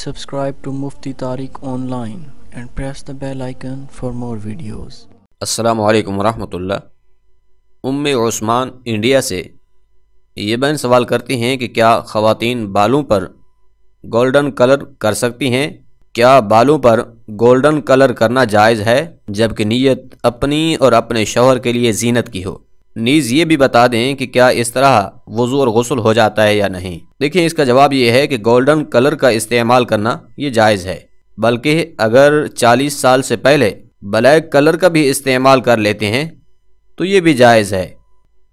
subscribe to Mufti Tariq online and press the bell icon for more videos. अस्सलाम वालेकुम वरहमतुल्लाह उम्म India से ये बहन सवाल करती हैं कि क्या ख़वातीन बालों पर गोल्डन कलर कर सकती हैं? क्या बालों पर गोल्डन कलर करना जायज़ है, जबकि नीयत अपनी और अपने शोहर के लिए जीनत की हो? नीज़ ये भी बता दें कि क्या इस तरह वज़ू और गसल हो जाता है या नहीं? देखिए, इसका जवाब ये है कि गोल्डन कलर का इस्तेमाल करना ये जायज़ है। बल्कि अगर 40 साल से पहले ब्लैक कलर का भी इस्तेमाल कर लेते हैं तो ये भी जायज़ है।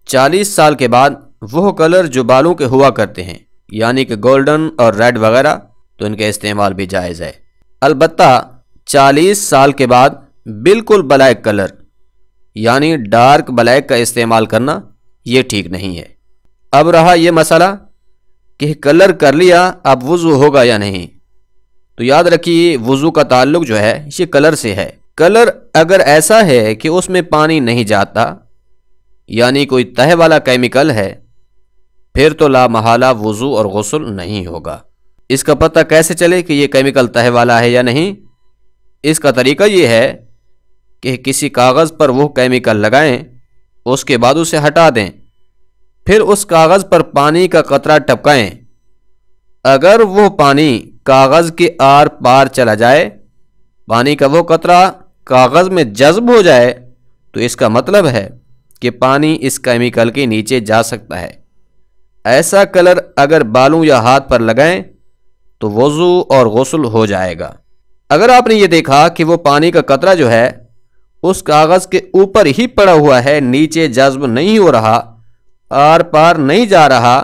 40 साल के बाद वह कलर जो बालों के हुआ करते हैं, यानी कि गोल्डन और रेड वगैरह तो इनका इस्तेमाल भी जायज़ है। अलबत्ता 40 साल के बाद बिल्कुल ब्लैक कलर यानी डार्क ब्लैक का इस्तेमाल करना ये ठीक नहीं है। अब रहा ये मसला कि कलर कर लिया, अब वज़ू होगा या नहीं। तो याद रखिए, वज़ू का ताल्लुक जो है, ये कलर से है। कलर अगर ऐसा है कि उसमें पानी नहीं जाता, यानी कोई तह वाला केमिकल है, फिर तो ला महाला वज़ू और गसल नहीं होगा। इसका पता कैसे चले कि ये केमिकल तह वाला है या नहीं? इसका तरीका ये है कि किसी कागज़ पर वो केमिकल लगाएँ, उसके बाद उसे हटा दें। फिर उस कागज़ पर पानी का कतरा टपकाएँ। अगर वो पानी कागज़ के आर पार चला जाए, पानी का वो कतरा कागज़ में जज्ब हो जाए तो इसका मतलब है कि पानी इस केमिकल के नीचे जा सकता है। ऐसा कलर अगर बालों या हाथ पर लगाएँ तो वज़ू और गसल हो जाएगा। अगर आपने ये देखा कि वो पानी का कतरा जो है उस कागज़ के ऊपर ही पड़ा हुआ है, नीचे जज्ब नहीं हो रहा, आर पार नहीं जा रहा।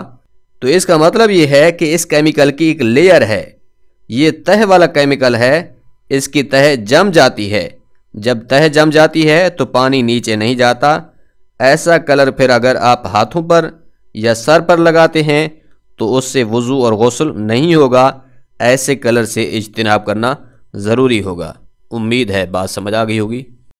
तो इसका मतलब ये है कि इस केमिकल की एक लेयर है। ये तह वाला केमिकल है, इसकी तह जम जाती है। जब तह जम जाती है तो पानी नीचे नहीं जाता। ऐसा कलर फिर अगर आप हाथों पर या सर पर लगाते हैं तो उससे वज़ू और गसल नहीं होगा। ऐसे कलर से इज्तनाब करना ज़रूरी होगा। उम्मीद है बात समझ आ गई होगी।